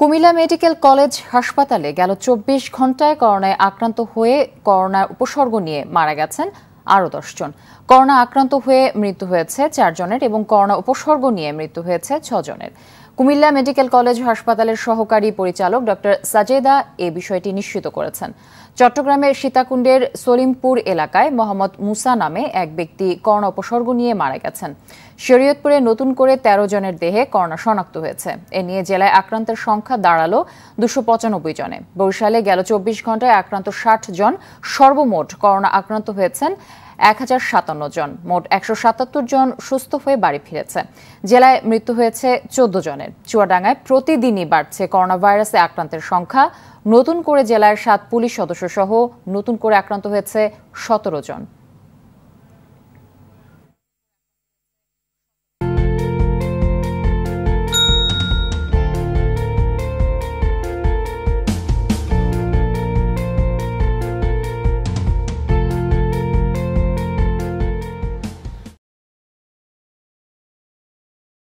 Comilla medical college হাসপাতালে গেল চব্বিশ ঘন্টায় করোনায় আক্রান্ত হয়ে করোনার উপসর্গ নিয়ে মারা গেছেন আরও দশজন করোনা আক্রান্ত হয়ে মৃত্যু হয়েছে চারজনের এবং করোনা উপসর্গ নিয়ে মৃত্যু হয়েছে ছজনের। কুমিল্লা মেডিকেল কলেজ হাসপাতালের সহকারী পরিচালক ডক্টর সাজেদা এ বিষয়টি নিশ্চিত করেছেন। চট্টগ্রামের সীতাকুণ্ডের সলিমপুর এলাকায় মোহাম্মদ মুসা নামে এক ব্যক্তি করোনা উপসর্গ নিয়ে মারা গেছেন। শরীয়তপুরে নতুন করে ১৩ জনের দেহে করোনা শনাক্ত হয়েছে। এ নিয়ে জেলায় আক্রান্তের সংখ্যা দাঁড়াল দুশো পঁচানব্বই জনে। বরিশালে গেল চব্বিশ ঘন্টায় আক্রান্ত ষাট জন। সর্বমোট করোনা আক্রান্ত হয়েছেন এক হাজার সাতান্ন জন। মোট একশো সাতাত্তর জন সুস্থ হয়ে বাড়ি ফিরেছে। জেলায় মৃত্যু হয়েছে চোদ্দ জনের। চুয়াডাঙ্গায় প্রতিদিনই বাড়ছে করোনা ভাইরাসে আক্রান্তের সংখ্যা। নতুন করে জেলার সাত পুলিশ সদস্য সহ নতুন করে আক্রান্ত হয়েছে সতেরো জন।